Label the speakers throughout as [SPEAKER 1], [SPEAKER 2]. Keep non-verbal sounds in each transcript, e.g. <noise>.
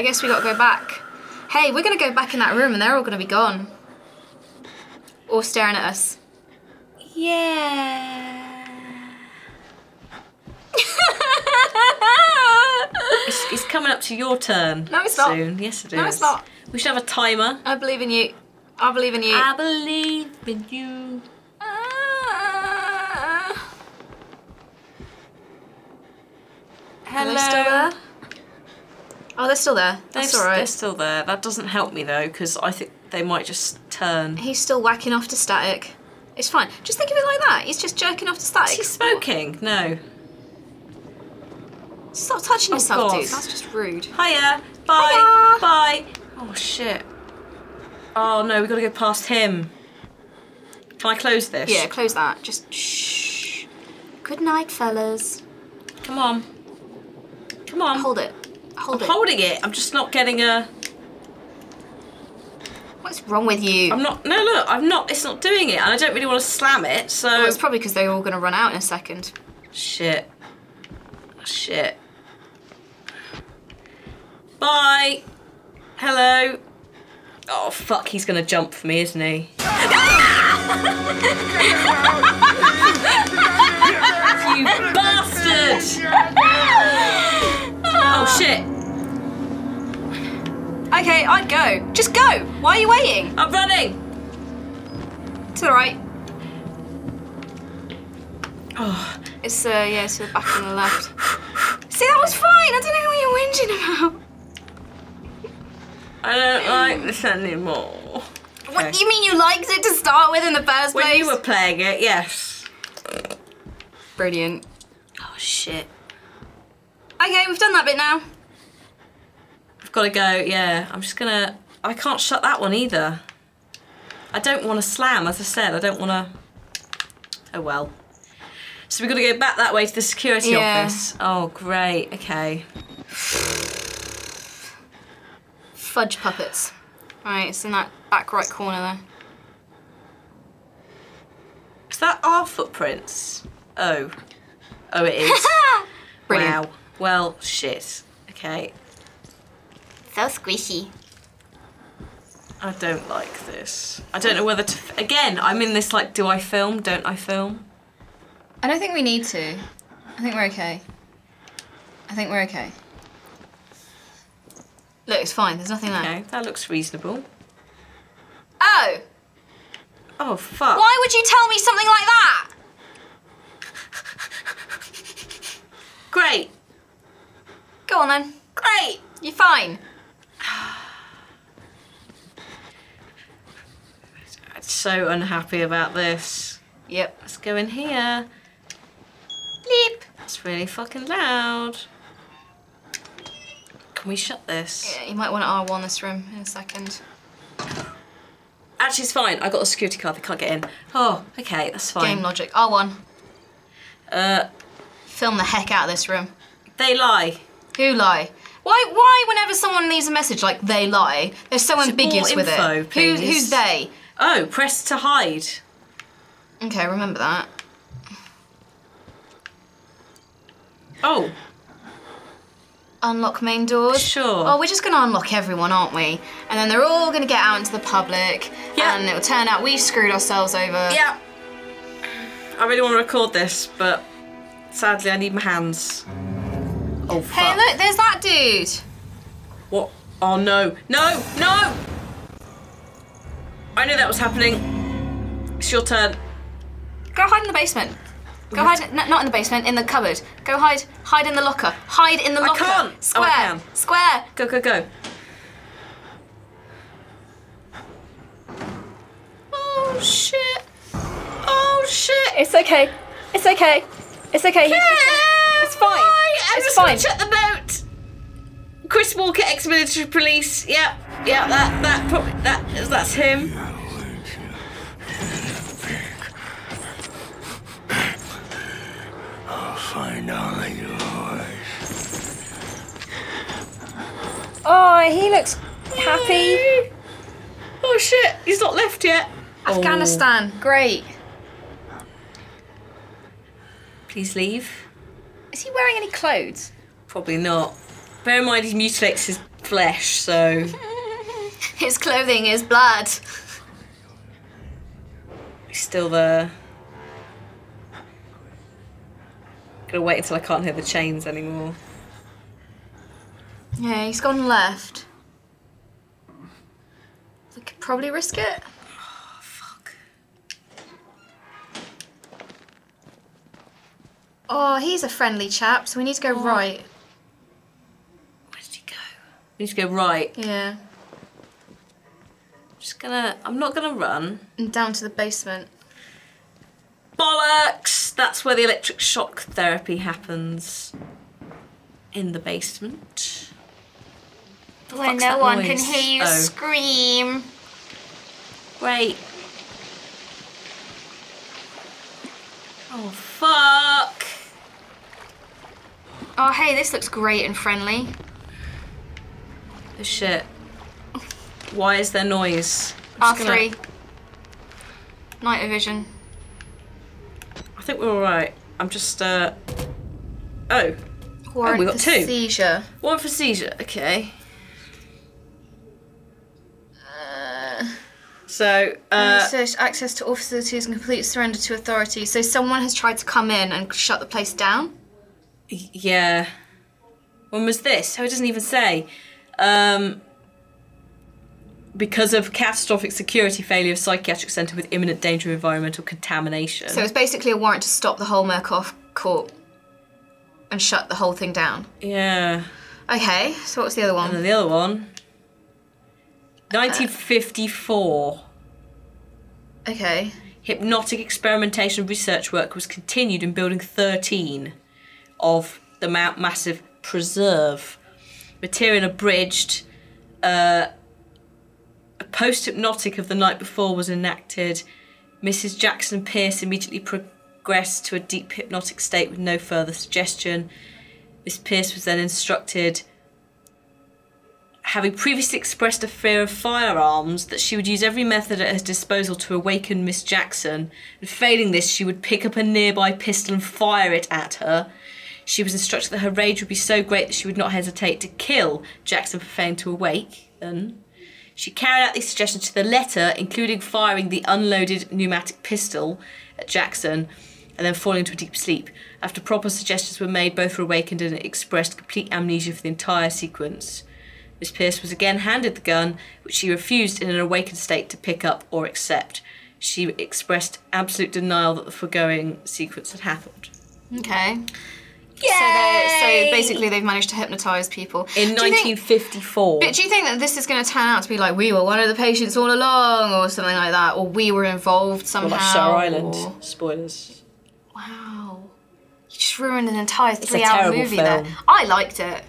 [SPEAKER 1] I guess we got to go back. Hey, we're going to go back in that room and they're all going to be gone. Or staring at us.
[SPEAKER 2] Yeah. It's, it's coming up to your turn.
[SPEAKER 1] No, it's not.
[SPEAKER 2] soon. Yes, it is.
[SPEAKER 1] No, it's not.
[SPEAKER 2] We should have a timer.
[SPEAKER 1] I believe in you. I believe in you.
[SPEAKER 2] I believe in you.
[SPEAKER 1] Ah.
[SPEAKER 2] Hello.
[SPEAKER 1] Are they still there? Oh, they're still there. That's all
[SPEAKER 2] They're still there. That doesn't help me though, because I think they might just turn.
[SPEAKER 1] He's still whacking off to static. It's fine. Just think of it like that. He's just jerking off to static.
[SPEAKER 2] Is he smoking? No.
[SPEAKER 1] Stop touching
[SPEAKER 2] Oh,
[SPEAKER 1] yourself,
[SPEAKER 2] God.
[SPEAKER 1] dude. That's just rude.
[SPEAKER 2] Hiya. Bye.
[SPEAKER 1] Hiya.
[SPEAKER 2] Bye. Oh shit. Oh no, we gotta go past him. Can I close this?
[SPEAKER 1] Yeah, close that. Just shh. Good night, fellas.
[SPEAKER 2] Come on. Come on.
[SPEAKER 1] Hold it. Hold
[SPEAKER 2] I'm
[SPEAKER 1] it.
[SPEAKER 2] holding it. I'm just not getting a.
[SPEAKER 1] What's wrong with you?
[SPEAKER 2] I'm not. No, look. I'm not. It's not doing it, and I don't really want to slam it. So.
[SPEAKER 1] Well, it's probably because they're all going to run out in a second.
[SPEAKER 2] Shit. Shit. Bye. Hello. Oh fuck, he's gonna jump for me, isn't he? <laughs> you bastard! <laughs> Oh shit.
[SPEAKER 1] Okay, I'd go. Just go. Why are you waiting?
[SPEAKER 2] I'm running!
[SPEAKER 1] It's all right.
[SPEAKER 2] Oh,
[SPEAKER 1] It's uh yeah, to the back and the left. See, that was fine. I don't know what you're whinging about.
[SPEAKER 2] I don't like this anymore.
[SPEAKER 1] What
[SPEAKER 2] Okay.
[SPEAKER 1] you mean you liked it to start with in the first
[SPEAKER 2] When
[SPEAKER 1] place?
[SPEAKER 2] you were playing it, yes.
[SPEAKER 1] Brilliant.
[SPEAKER 2] Oh shit.
[SPEAKER 1] Okay, we've done that bit now.
[SPEAKER 2] I've got to go, yeah. I'm just gonna. I can't shut that one either. I don't want to slam, as I said. I don't want to. Oh well. So we've got to go back that way to the security
[SPEAKER 1] Yeah.
[SPEAKER 2] office. Oh, great. Okay.
[SPEAKER 1] Fudge puppets. Right, it's in that back right corner there.
[SPEAKER 2] Is that our footprints? Oh. Oh, it is. <laughs> Wow. Well, shit. Okay.
[SPEAKER 1] So squishy.
[SPEAKER 2] I don't like this. I don't know whether to. Again, I'm in this like, do I film? Don't I film?
[SPEAKER 1] I don't think we need to. I think we're okay. I think we're okay. Look, it's fine. There's nothing there.
[SPEAKER 2] Okay, that looks reasonable.
[SPEAKER 1] Oh!
[SPEAKER 2] Oh, fuck.
[SPEAKER 1] Why would you tell me something like that?
[SPEAKER 2] Great.
[SPEAKER 1] Go on then.
[SPEAKER 2] Great.
[SPEAKER 1] You're fine.
[SPEAKER 2] I'm <sighs> so unhappy about this.
[SPEAKER 1] Yep.
[SPEAKER 2] Let's go in here.
[SPEAKER 1] Leap.
[SPEAKER 2] That's really fucking loud. Can we shut this?
[SPEAKER 1] Yeah, you might want to R1 this room in a second.
[SPEAKER 2] Actually, it's fine. I got a security card. They can't get in. Oh, okay, that's fine.
[SPEAKER 1] Game logic. R1.
[SPEAKER 2] Uh,
[SPEAKER 1] Film the heck out of this room.
[SPEAKER 2] they lie.
[SPEAKER 1] Who lie? Why? Why? Whenever someone leaves a message like "they lie," they're so ambiguous with
[SPEAKER 2] info,
[SPEAKER 1] it. Who,
[SPEAKER 2] please.
[SPEAKER 1] who's they?
[SPEAKER 2] Oh, press to hide.
[SPEAKER 1] Okay, remember that.
[SPEAKER 2] Oh,
[SPEAKER 1] Unlock main doors.
[SPEAKER 2] Sure.
[SPEAKER 1] Oh, we're just gonna unlock everyone, aren't we? And then they're all gonna get out into the public.
[SPEAKER 2] Yeah.
[SPEAKER 1] And it'll turn out we've screwed ourselves over.
[SPEAKER 2] yeah. I really want to record this, but sadly, I need my hands. Oh, fuck.
[SPEAKER 1] Hey, look, there's that dude.
[SPEAKER 2] What? Oh no! No! No! I knew that was happening. It's your turn.
[SPEAKER 1] Go hide in the basement. Go
[SPEAKER 2] We have
[SPEAKER 1] hide. n- not in the basement. In the cupboard. Go hide. Hide in the locker. Hide in the locker.
[SPEAKER 2] I
[SPEAKER 1] locker.
[SPEAKER 2] can't. Oh, I can.
[SPEAKER 1] Square.
[SPEAKER 2] Go, go, go.
[SPEAKER 1] Oh shit.
[SPEAKER 2] Oh shit!
[SPEAKER 1] It's okay. It's okay. It's okay. It's fine.
[SPEAKER 2] I'm
[SPEAKER 1] It's
[SPEAKER 2] just
[SPEAKER 1] fine.
[SPEAKER 2] shut the boat. Chris Walker, ex-military police. Yep, yep. that that probably that that's him.
[SPEAKER 3] I'll find all yours.
[SPEAKER 1] Oh, he looks happy.
[SPEAKER 2] Oh shit! He's not left yet.
[SPEAKER 1] Afghanistan. Great.
[SPEAKER 2] Oh, please leave.
[SPEAKER 1] Is he wearing any clothes?
[SPEAKER 2] Probably not. Bear in mind he mutilates his flesh, so <laughs>
[SPEAKER 1] His clothing is blood.
[SPEAKER 2] he's still there. Gonna wait until I can't hear the chains anymore.
[SPEAKER 1] Yeah, he's gone left. We could probably risk it. Oh, he's a friendly chap, so we need to go oh. right.
[SPEAKER 2] Where did he go? We need to go right.
[SPEAKER 1] Yeah.
[SPEAKER 2] Just gonna. I'm not gonna run.
[SPEAKER 1] And down to the basement.
[SPEAKER 2] Bollocks! That's where the electric shock therapy happens. In the basement.
[SPEAKER 1] Where no
[SPEAKER 2] that
[SPEAKER 1] one can hear you
[SPEAKER 2] Oh.
[SPEAKER 1] scream.
[SPEAKER 2] Great. Oh fuck!
[SPEAKER 1] Oh, hey, this looks great and friendly.
[SPEAKER 2] Oh shit. Why is there noise? I'm just
[SPEAKER 1] R3.
[SPEAKER 2] gonna-
[SPEAKER 1] Night vision.
[SPEAKER 2] I think we're alright. I'm just uh Oh.
[SPEAKER 1] Warrant
[SPEAKER 2] we got
[SPEAKER 1] for
[SPEAKER 2] two.
[SPEAKER 1] seizure.
[SPEAKER 2] One for seizure, okay.
[SPEAKER 1] Uh,
[SPEAKER 2] So uh
[SPEAKER 1] access to all facilities and complete surrender to authority. So someone has tried to come in and shut the place down.
[SPEAKER 2] Yeah. When was this? Oh it doesn't even say. Um because of catastrophic security failure of psychiatric centre with imminent danger of environmental contamination.
[SPEAKER 1] So it's basically a warrant to stop the whole Murkoff court and shut the whole thing down.
[SPEAKER 2] yeah.
[SPEAKER 1] Okay, so what's the other
[SPEAKER 2] And
[SPEAKER 1] one?
[SPEAKER 2] the other one. 1954.
[SPEAKER 1] Okay.
[SPEAKER 2] Hypnotic experimentation research work was continued in Building 13 of the Mount Massive Preserve. Material abridged. Uh, a post hypnotic of the night before was enacted. Mrs. Jackson Pierce immediately progressed to a deep hypnotic state with no further suggestion. Miss Pierce was then instructed having previously expressed a fear of firearms, that she would use every method at her disposal to awaken Miss Jackson, and failing this, she would pick up a nearby pistol and fire it at her. She was instructed that her rage would be so great that she would not hesitate to kill Jackson for failing to awake. Then she carried out these suggestions to the letter, including firing the unloaded pneumatic pistol at Jackson and then falling into a deep sleep. After proper suggestions were made, both were awakened and expressed complete amnesia for the entire sequence. Miss Pierce was again handed the gun, which she refused in an awakened state to pick up or accept. She expressed absolute denial that the foregoing sequence had happened.
[SPEAKER 1] Okay. So, so basically, they've managed to hypnotize people.
[SPEAKER 2] In
[SPEAKER 1] Do you think-
[SPEAKER 2] 1954.
[SPEAKER 1] But do you think that this is going to turn out to be like we were one of the patients all along, or something like that, or we were involved somehow?
[SPEAKER 2] Well, like Shutter Island.
[SPEAKER 1] or-
[SPEAKER 2] Spoilers.
[SPEAKER 1] Wow, you just ruined an entire three-hour movie
[SPEAKER 2] film.
[SPEAKER 1] there. I liked it.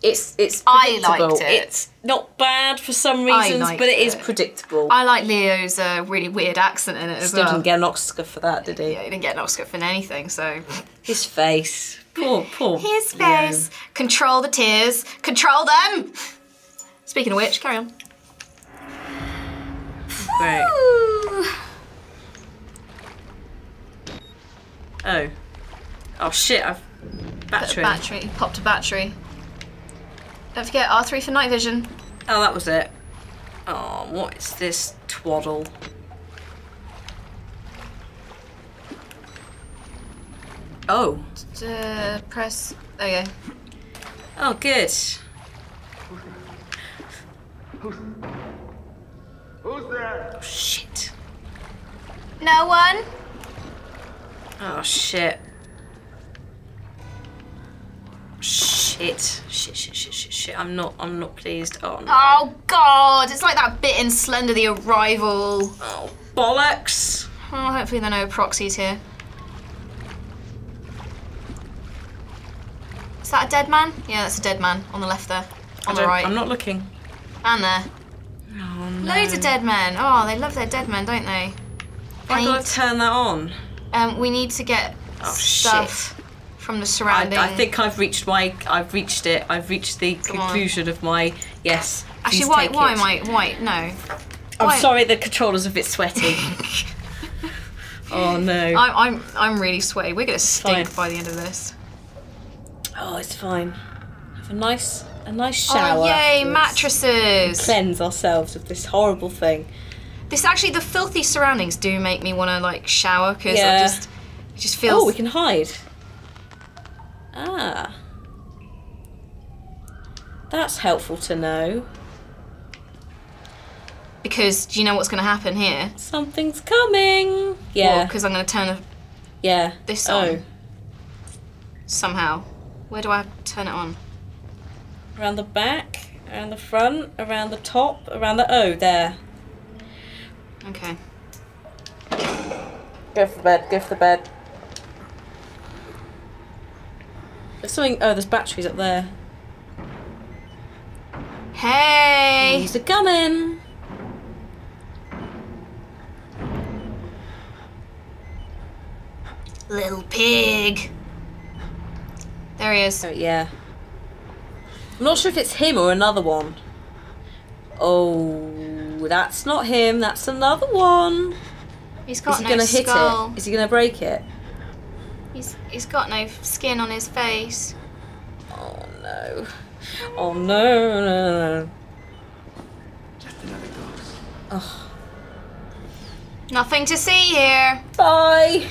[SPEAKER 2] It's it's
[SPEAKER 1] I liked it.
[SPEAKER 2] It's not bad for some reasons, but it is predictable.
[SPEAKER 1] I like Leo's uh, really weird accent in it as
[SPEAKER 2] Still
[SPEAKER 1] well.
[SPEAKER 2] didn't get an Oscar for that, did he?
[SPEAKER 1] yeah, he didn't get an Oscar for anything, so.
[SPEAKER 2] His face. Poor, poor.
[SPEAKER 1] His
[SPEAKER 2] Leo.
[SPEAKER 1] face. Control the tears. Control them. Speaking of which, carry on.
[SPEAKER 2] Great. Oh. Oh shit, I've. Battery.
[SPEAKER 1] Battery. Popped a battery. Don't forget R3 for night vision.
[SPEAKER 2] Oh, that was it. Oh, what is this twaddle? Oh.
[SPEAKER 1] Uh, press. Okay.
[SPEAKER 2] Oh, good.
[SPEAKER 3] Who's there?
[SPEAKER 2] Oh, shit.
[SPEAKER 1] No one.
[SPEAKER 2] Oh, shit. Shit. Shit, shit, shit, shit, shit. I'm not, I'm not pleased. Oh, no.
[SPEAKER 1] Oh god, it's like that bit in Slender the Arrival.
[SPEAKER 2] Oh, bollocks.
[SPEAKER 1] Oh, hopefully there are no proxies here. Is that a dead man? Yeah, that's a dead man on the left there. On the right.
[SPEAKER 2] I'm not looking.
[SPEAKER 1] And there.
[SPEAKER 2] Oh, no.
[SPEAKER 1] Loads of dead men. Oh, they love their dead men, don't they?
[SPEAKER 2] I gotta turn that on.
[SPEAKER 1] Um, we need to get
[SPEAKER 2] Oh,
[SPEAKER 1] stuff from the
[SPEAKER 2] I,
[SPEAKER 1] surrounding.
[SPEAKER 2] I think I've reached my. I've reached it. I've reached the
[SPEAKER 1] on.
[SPEAKER 2] conclusion of my. Yes.
[SPEAKER 1] Actually, why? Why am I? Why? No.
[SPEAKER 2] I'm
[SPEAKER 1] why-
[SPEAKER 2] sorry, the controller's a bit sweaty. <laughs> oh no.
[SPEAKER 1] I'm. I'm. I'm really sweaty. We're gonna stink
[SPEAKER 2] Fine.
[SPEAKER 1] by the end of this.
[SPEAKER 2] Oh, it's fine. Have a nice, a nice oh, shower.
[SPEAKER 1] Oh, yay,
[SPEAKER 2] afterwards.
[SPEAKER 1] mattresses!
[SPEAKER 2] Cleanse ourselves of this horrible thing.
[SPEAKER 1] This actually, the filthy surroundings do make me want to like shower because
[SPEAKER 2] Yeah.
[SPEAKER 1] I just, it just feels.
[SPEAKER 2] Oh, we can hide. Ah. That's helpful to know.
[SPEAKER 1] Because do you know what's going to happen here?
[SPEAKER 2] Something's coming. Yeah.
[SPEAKER 1] Because I'm going to turn it
[SPEAKER 2] yeah.
[SPEAKER 1] this
[SPEAKER 2] oh.
[SPEAKER 1] on. somehow. Where do I turn it on?
[SPEAKER 2] Around the back, around the front, around the top, around the oh there.
[SPEAKER 1] Okay.
[SPEAKER 2] Go for the bed. Go for the bed. There's something. Oh, there's batteries up there.
[SPEAKER 1] Hey!
[SPEAKER 2] He's are coming.
[SPEAKER 1] Little pig. There he is.
[SPEAKER 2] Oh yeah. I'm not sure if it's him or another one. Oh, that's not him. That's another one.
[SPEAKER 1] He's got
[SPEAKER 2] Is he
[SPEAKER 1] no
[SPEAKER 2] gonna hit
[SPEAKER 1] skull.
[SPEAKER 2] it? Is he gonna break it?
[SPEAKER 1] He's he's got no skin on his face.
[SPEAKER 2] Oh no. Oh no, no, no, no.
[SPEAKER 3] Just another ghost.
[SPEAKER 2] Oh.
[SPEAKER 1] Nothing to see here.
[SPEAKER 2] Bye.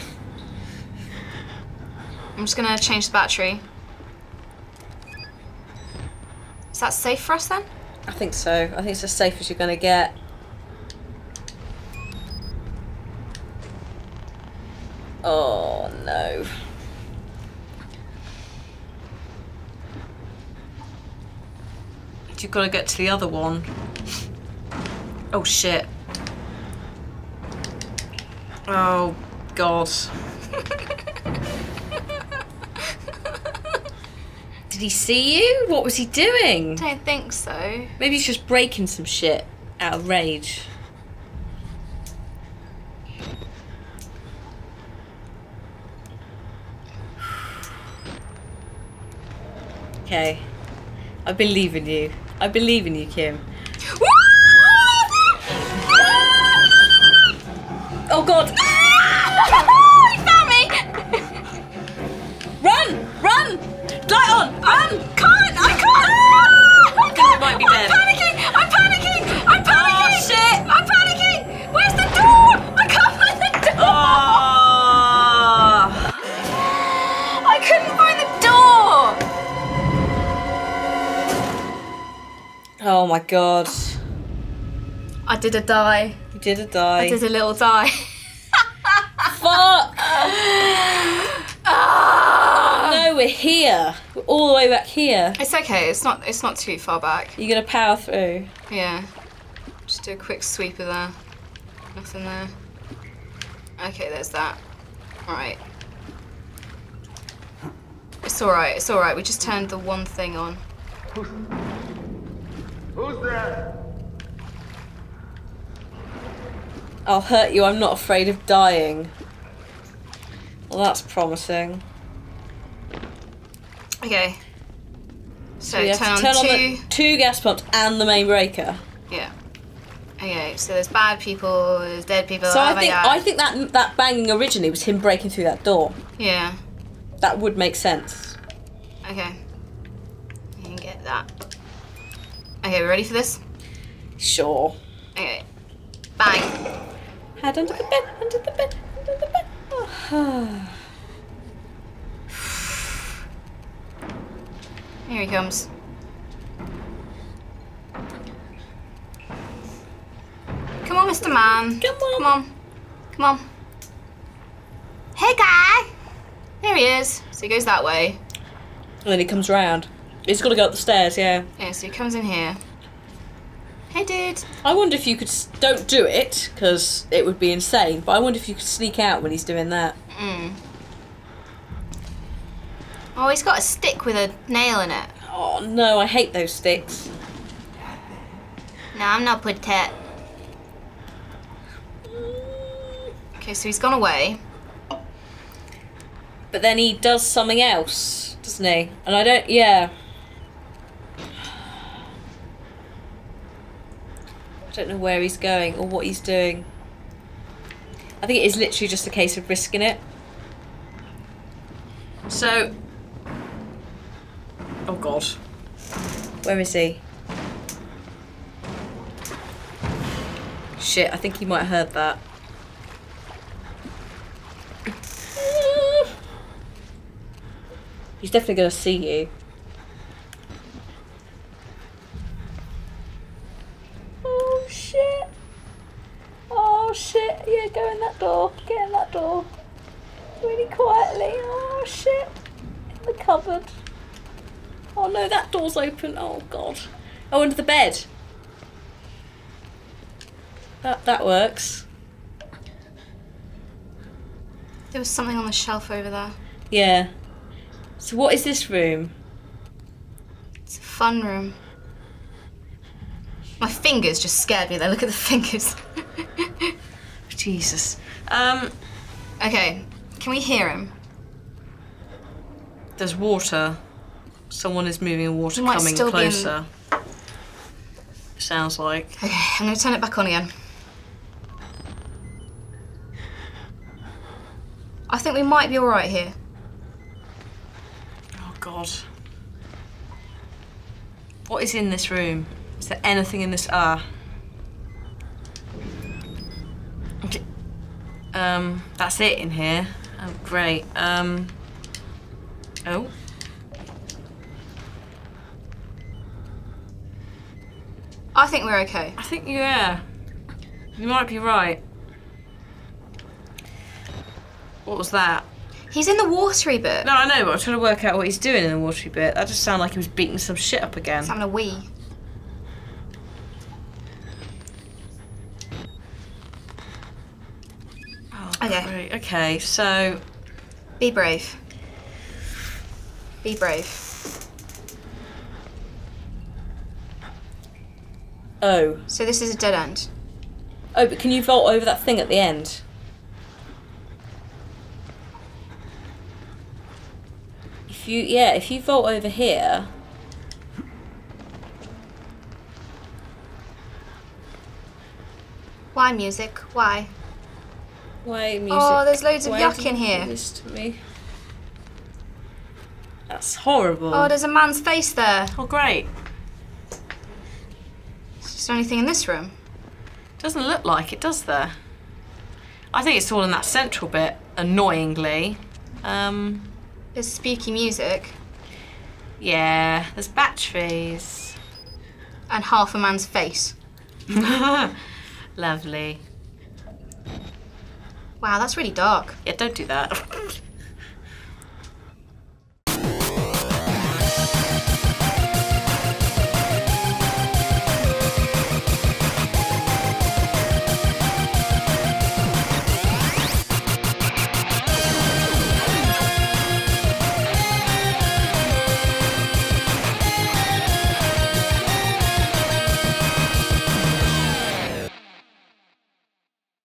[SPEAKER 1] I'm just gonna change the battery. Is that safe for us then?
[SPEAKER 2] I think so. I think it's as safe as you're gonna get. Oh Oh, no. You've got to get to the other one. Oh shit. Oh god. <laughs> Did he see you? What was he doing?
[SPEAKER 1] I don't think so.
[SPEAKER 2] Maybe he's just breaking some shit out of rage. Okay. I believe in you. I believe in you, Kim. Oh god! My god.
[SPEAKER 1] I did a die.
[SPEAKER 2] You did a die.
[SPEAKER 1] I did a little die.
[SPEAKER 2] Fuck! <laughs>
[SPEAKER 1] Ah!
[SPEAKER 2] No, we're here. We're all the way back here.
[SPEAKER 1] It's okay. It's not. It's not too far back.
[SPEAKER 2] You're gonna power through.
[SPEAKER 1] Yeah. Just do a quick sweep of there. Nothing there. Okay, there's that. Alright. It's alright, it's alright. We just turned the one thing on.
[SPEAKER 3] Who's there?
[SPEAKER 2] I'll hurt you. I'm not afraid of dying. Well, that's promising.
[SPEAKER 1] Okay. So,
[SPEAKER 2] we have
[SPEAKER 1] turn,
[SPEAKER 2] to turn
[SPEAKER 1] on,
[SPEAKER 2] on,
[SPEAKER 1] two.
[SPEAKER 2] the two gas pumps and the main breaker.
[SPEAKER 1] Yeah. Okay, so there's bad people, there's dead people.
[SPEAKER 2] So I think I think that that banging originally was him breaking through that door.
[SPEAKER 1] Yeah.
[SPEAKER 2] That would make sense.
[SPEAKER 1] Okay. You can get that. Okay, we ready for this?
[SPEAKER 2] Sure.
[SPEAKER 1] Okay. Bang.
[SPEAKER 2] Head under the bed. Under the bed. Under the bed. Oh. <sighs>
[SPEAKER 1] Here he comes. Come on, Mr. Man.
[SPEAKER 2] Come on.
[SPEAKER 1] Come on. Come on. Hey, guy. There he is. So he goes that way.
[SPEAKER 2] And then he comes round. He's got to go up the stairs. Yeah.
[SPEAKER 1] Yeah, so he comes in here. Hey, dude.
[SPEAKER 2] I wonder if you could don't do it because it would be insane. But I wonder if you could sneak out when he's doing that.
[SPEAKER 1] Mm. Oh, he's got a stick with a nail in it.
[SPEAKER 2] Oh no, I hate those sticks.
[SPEAKER 1] No, I'm not put tet. Okay, so he's gone away.
[SPEAKER 2] But then he does something else, doesn't he? And I don't. Yeah. Don't know where he's going or what he's doing. I think it is literally just a case of risking it. So. Oh god. Where is he? Shit, I think he might have heard that. <laughs> He's definitely going to see you. Oh shit. Oh shit. Yeah, go in that door. Get in that door. Really quietly. Oh shit. In the cupboard. Oh no, that door's open. Oh god. Oh, under the bed. That that works.
[SPEAKER 1] There was something on the shelf over there.
[SPEAKER 2] Yeah. So what is this room?
[SPEAKER 1] It's a fun room. My fingers just scared me there. Look at the <laughs> fingers.
[SPEAKER 2] Jesus. Um,
[SPEAKER 1] okay, can we hear him?
[SPEAKER 2] There's water. Someone is moving water
[SPEAKER 1] might
[SPEAKER 2] coming
[SPEAKER 1] still be in-
[SPEAKER 2] closer. Sounds like.
[SPEAKER 1] Okay, I'm gonna turn it back on again. I think we might be alright here.
[SPEAKER 2] Oh god. What is in this room? Is there anything in this? Ah. Okay. Um, that's it in here. Oh great. Um. Oh.
[SPEAKER 1] I think we're okay.
[SPEAKER 2] I think yeah. You might be right. What was that?
[SPEAKER 1] He's in the watery bit.
[SPEAKER 2] No, I know, but I'm trying to work out what he's doing in the watery bit. That just sounded like he was beating some shit up again.
[SPEAKER 1] He's having a wee.
[SPEAKER 2] Oh,
[SPEAKER 1] Okay.
[SPEAKER 2] great. Okay, so
[SPEAKER 1] Be brave. Be brave.
[SPEAKER 2] oh,
[SPEAKER 1] So this is a dead end.
[SPEAKER 2] oh, but can you vault over that thing at the end? If you, yeah, if you vault over here.
[SPEAKER 1] Why music? Why?
[SPEAKER 2] Why oh, music?
[SPEAKER 1] Oh, there's loads of
[SPEAKER 2] why
[SPEAKER 1] yuck in here.
[SPEAKER 2] do This to me. That's horrible.
[SPEAKER 1] Oh, there's a man's face there.
[SPEAKER 2] oh, great.
[SPEAKER 1] Is there anything in this room?
[SPEAKER 2] Doesn't look like it, does there? I think it's all in that central bit, annoyingly. Um,
[SPEAKER 1] There's spooky music
[SPEAKER 2] yeah, there's batteries.
[SPEAKER 1] and half a man's face. <laughs>
[SPEAKER 2] Lovely.
[SPEAKER 1] Wow, that's really dark.
[SPEAKER 2] Yeah, don't do that. <laughs>